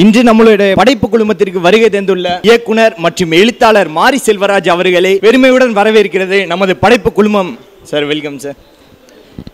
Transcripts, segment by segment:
இன்று நம்மளுடைய படைப்பு குழுமத்திற்கு வருகை தந்துள்ள இயக்குனர் மற்றும் எழுத்தாளர் மாரி செல்வராஜ் அவர்களை பெருமையுடன் வரவேற்கிறது நமது படைப்பு குழுமம். சார் வெல்கம் சார்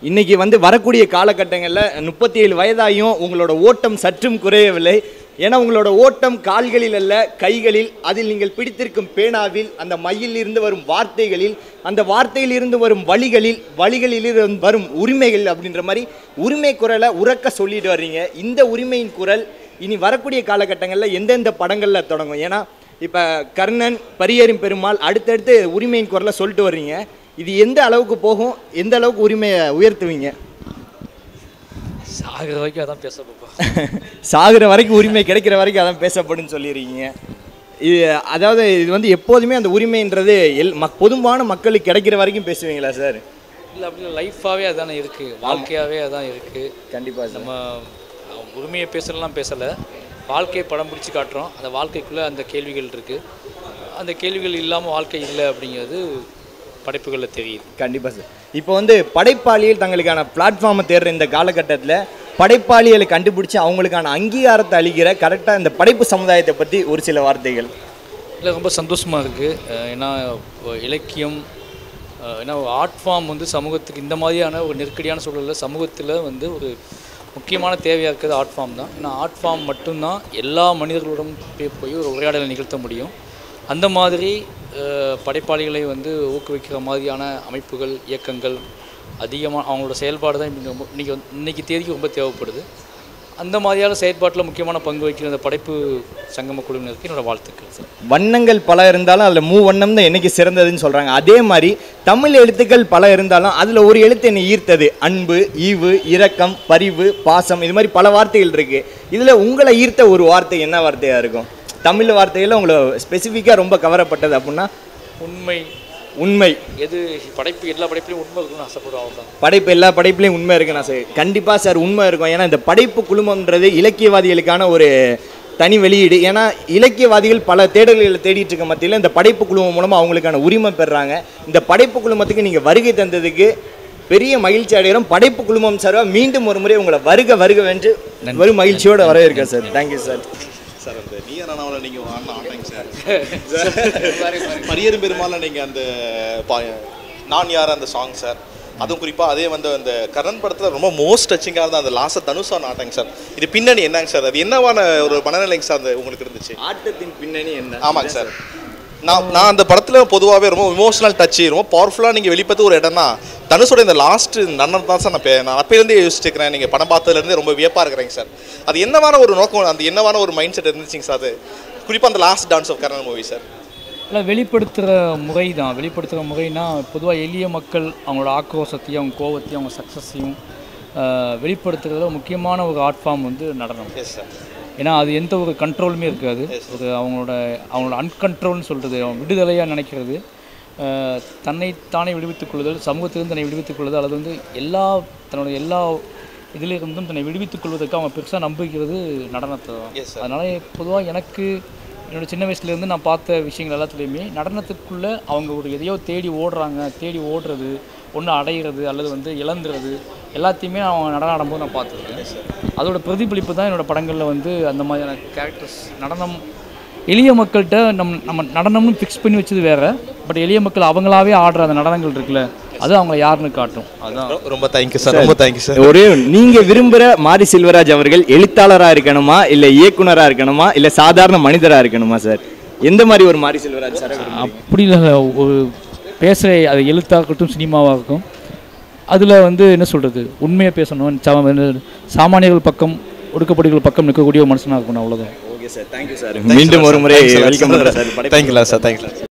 இன்னைக்கு வந்து வரக்கூடிய காலகட்டங்களில் முப்பத்தி ஏழு வயதாயும் உங்களோட ஓட்டம் சற்றும் குறையவில்லை. ஏன்னா உங்களோட ஓட்டம் கால்களில் அல்ல கைகளில் அதில் நீங்கள் பிடித்திருக்கும் பேனாவில் அந்த மையில் இருந்து வரும் வார்த்தைகளில் அந்த வார்த்தையில் இருந்து வரும் வழிகளில் வழிகளில் இருந்து வரும் உரிமைகள் அப்படின்ற மாதிரி உரிமை குரலை உறக்க சொல்லிட்டு வர்றீங்க. இந்த உரிமையின் குரல் இனி வரக்கூடிய காலகட்டங்களில் எந்தெந்த படங்களில் தொடங்கும்? ஏன்னா இப்போ கர்ணன் பரியேறும் பெருமாள் அடுத்தடுத்து உரிமையின் குரலை சொல்லிட்டு வர்றீங்க. இது எந்த அளவுக்கு போகும்? எந்த அளவுக்கு உரிமையை உயர்த்துவீங்க? சாகிற வரைக்கும் அதான் பேச பார்ப்போம் சாகுற வரைக்கும் உரிமை கிடைக்கிற வரைக்கும் அதான் பேசப்படுன்னு சொல்லிடுறீங்க. இது அதாவது இது வந்து எப்போதுமே அந்த உரிமைன்றது எல் மக் பொதுவான மக்களுக்கு கிடைக்கிற வரைக்கும் பேசுவீங்களா சார்? இல்லை அப்படி லைஃபாகவே அதானே இருக்குது வாழ்க்கையாகவே அதான் இருக்குது கண்டிப்பாக நம்ம உரிமையை பேசலாம் பேசலை. வாழ்க்கையை படம் பிடிச்சி காட்டுறோம். அந்த வாழ்க்கைக்குள்ளே அந்த கேள்விகள் இருக்குது அந்த கேள்விகள் இல்லாமல் வாழ்க்கை இல்லை அப்படிங்கிறது படைப்புகளில் தெரியுது. கண்டிப்பாக சார். இப்போ வந்து படைப்பாளிகள் தங்களுக்கான பிளாட்ஃபார்மை தேடுற இந்த காலகட்டத்தில் படைப்பாளிகளை கண்டுபிடிச்சி அவங்களுக்கான அங்கீகாரத்தை அளிக்கிற கரெக்டாக இந்த படைப்பு சமுதாயத்தை பற்றி ஒரு சில வார்த்தைகள். இல்லை ரொம்ப சந்தோஷமாக இருக்குது ஏன்னா இலக்கியம் ஏன்னா ஆர்ட் ஃபார்ம் வந்து சமூகத்துக்கு இந்த மாதிரியான ஒரு நெருக்கடியான சூழலில் சமூகத்தில் வந்து ஒரு முக்கியமான தேவையாக இருக்கிறது ஆர்ட் ஃபார்ம் தான். ஏன்னா ஆர்ட் ஃபார்ம் மட்டும்தான் எல்லா மனிதர்களுடன் போய் போய் ஒரு உரையாடலை நிகழ்த்த முடியும். அந்த மாதிரி படைப்பாளிகளை வந்து ஊக்குவிக்கிற மாதிரியான அமைப்புகள் இயக்கங்கள் அதிகமாக அவங்களோட செயல்பாடு தான் இன்னைக்கு ரொம்ப இன்னைக்கு இன்னைக்கு தேதிக்கு ரொம்ப தேவைப்படுது. அந்த மாதிரியான செயற்பாட்டில் முக்கியமான பங்கு வகிக்கிற அந்த படைப்பு சங்கம குழுவினருக்கு என்னோட வாழ்த்துக்கள் சார். வண்ணங்கள் பல இருந்தாலும் அதில் மூ வண்ணம் தான் என்னைக்கு சிறந்ததுன்னு சொல்கிறாங்க அதே மாதிரி தமிழ் எழுத்துக்கள் பல இருந்தாலும் அதில் ஒரு எழுத்து என்னை ஈர்த்தது. அன்பு ஈவு இரக்கம் பரிவு பாசம் இது மாதிரி பல வார்த்தைகள் இருக்குது இதில் உங்களை ஈர்த்த ஒரு வார்த்தை என்ன வார்த்தையாக இருக்கும்? தமிழ் வார்த்தையில் உங்களை ஸ்பெசிஃபிக்காக ரொம்ப கவரப்பட்டது அப்படின்னா உண்மை உண்மை. எது படைப்பு எல்லா படைப்புலையும் உண்மை இருக்குன்னு ஆசைப்படுவோம் படைப்பு எல்லா படைப்புலையும் உண்மை இருக்குண்ணா சார் கண்டிப்பாக சார் உண்மை இருக்கும். ஏன்னா இந்த படைப்பு குழுமம்ன்றது இலக்கியவாதிகளுக்கான ஒரு தனி வெளியீடு. ஏன்னா இலக்கியவாதிகள் பல தேடல்களை தேடிட்டு இருக்க மத்தியில் இந்த படைப்பு குழுமம் மூலமாக அவங்களுக்கான உரிமை பெறுறாங்க இந்த படைப்பு குழுமத்துக்கு நீங்கள் வருகை தந்ததுக்கு பெரிய மகிழ்ச்சி அடைகிறோம். படைப்பு குழுமம் சார்பாக மீண்டும் ஒரு முறை உங்களை வருக வருக வென்று வரும் மகிழ்ச்சியோடு வரவேற்கிறேன் சார். தேங்க்யூ சார் சார் அந்த நீ நானாவில் நீங்கள் வாங்க ஆட்டாங்க சார். பரியரும் பெருமாள் நீங்கள் அந்த பா- நான் யார் அந்த சாங் சார்? அதுவும் குறிப்பாக அதே வந்து அந்த கரண் படத்தில் ரொம்ப மோஸ்ட் டச்சிங்காக இருந்த அந்த லாஸ்ட் தனுஷா நாட்டாங்க சார். இது பின்னணி என்னங்க சார்? அது என்னவான ஒரு மனநிலைங்க சார் அந்த உங்களுக்கு இருந்துச்சு? ஆட்டத்தின் பின்னணி என்ன? ஆமாங்க சார். நான் நான் அந்த படத்தில் பொதுவாகவே ரொம்ப இமோஷனல் டச்சு ரொம்ப பவர்ஃபுல்லாக நீங்கள் வெளிப்பத்து ஒரு இடம் தான் தனுஷோட இந்த லாஸ்ட் நன்னன் தான் சார் நான் பே- நான் அப்போலேருந்தே யோசிச்சுக்கிறேன் நீங்கள் படம் பார்த்ததுலேருந்தே ரொம்ப வியப்பாக இருக்கிறேங்க சார். அது என்னவான ஒரு நோக்கம் அந்த என்னவான ஒரு மைண்ட் செட் இருந்துச்சுங்க சார் அது? குறிப்பாக அந்த last dance of Karnan movie sir. இல்லை வெளிப்படுத்துகிற முறை தான் வெளிப்படுத்துகிற முறைனா பொதுவாக எளிய மக்கள் அவங்களோட ஆக்ரோஷத்தையும் அவங்க கோவத்தையும் அவங்க சக்ஸஸையும் வெளிப்படுத்துறதுல முக்கியமான ஒரு ஆர்ட் ஃபார்ம் வந்து நடனம். எஸ் சார் ஏன்னா அது எந்த ஒரு கண்ட்ரோலுமே இருக்காது. ஒரு அவங்களோட அவங்களோட அன்கண்ட்ரோல்னு சொல்கிறது அவங்க விடுதலையாக நினைக்கிறது. தன்னை தானே விடுவித்துக் கொள்ளுதல் சமூகத்திலிருந்து தன்னை விடுவித்துக் கொள்ளுதல் அல்லது வந்து எல்லா தன்னோட எல்லா இதிலிருந்தும் தன்னை விடுவித்துக் கொள்வதற்கு அவங்க பெருசாக நம்பிக்கிறது நடனத்தை தான். அதனால் பொதுவாக எனக்கு என்னோட சின்ன வயசுலேருந்து நான் பார்த்த விஷயங்கள் எல்லாத்துலேயுமே நடனத்துக்குள்ளே அவங்க ஒரு எதையோ தேடி ஓடுறாங்க தேடி ஓடுறது ஒன்று அடையிறது அல்லது வந்து இழந்துறது எல்லாத்தையுமே அவங்க நடனம் ஆடும்போது நான் பார்த்துருக்கேன். அதோட பிரதிபலிப்பு தான் என்னோட படங்களில் வந்து அந்த மாதிரியான கேரக்டர்ஸ் நடனம். எளிய மக்கள்கிட்ட நம் நம்ம நடனம்னு ஃபிக்ஸ் பண்ணி வச்சது வேற. பட் எளிய மக்கள் அவங்களாவே ஆடுற அந்த நடனங்கள் இருக்குல்ல அது அவங்க யாருன்னு காட்டும். அதான். ரொம்ப தேங்க்யூ சார். ரொம்ப தேங்க்யூ சார் ஒரு நீங்க விரும்புற மாரி செல்வராஜ் அவர்கள் எழுத்தாளரா இருக்கணுமா இல்ல இயக்குனரா இருக்கணுமா இல்ல சாதாரண மனிதரா இருக்கணுமா சார் எந்த மாதிரி ஒரு மாரி செல்வராஜ் சார் அப்படி இல்லை ஒரு பேசுகிற அது எழுத்தாக இருக்கட்டும் சினிமாவாக இருக்கும் அதில் வந்து என்ன சொல்கிறது உண்மையை பேசணும். சாமானியர்கள் பக்கம் ஒடுக்கப்படுகள் பக்கம் நிற்கக்கூடிய மனுஷனாக இருக்கணும் அவ்வளோதான் ஓகே சார் தேங்க்யூ சார் மீண்டும் ஒரு முறை welcome sir thank you sir thank you